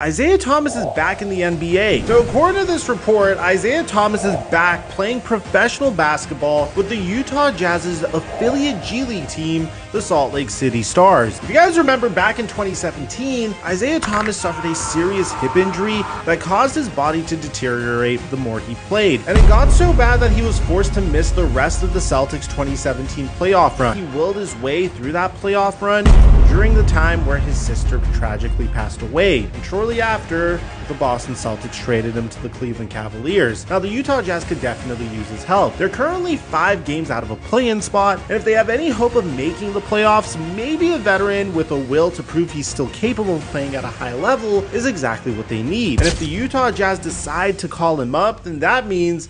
Isaiah Thomas is back in the NBA. So according to this report, Isaiah Thomas is back playing professional basketball with the Utah Jazz's affiliate G League team, the Salt Lake City Stars. If you guys remember back in 2017, Isaiah Thomas suffered a serious hip injury that caused his body to deteriorate the more he played. And it got so bad that he was forced to miss the rest of the Celtics 2017 playoff run. He willed his way through that playoff run during the time where his sister tragically passed away. And shortly after, the Boston Celtics traded him to the Cleveland Cavaliers. Now, the Utah Jazz could definitely use his help. They're currently five games out of a play in spot, and if they have any hope of making the playoffs, maybe a veteran with a will to prove he's still capable of playing at a high level is exactly what they need. And if the Utah Jazz decide to call him up, then that means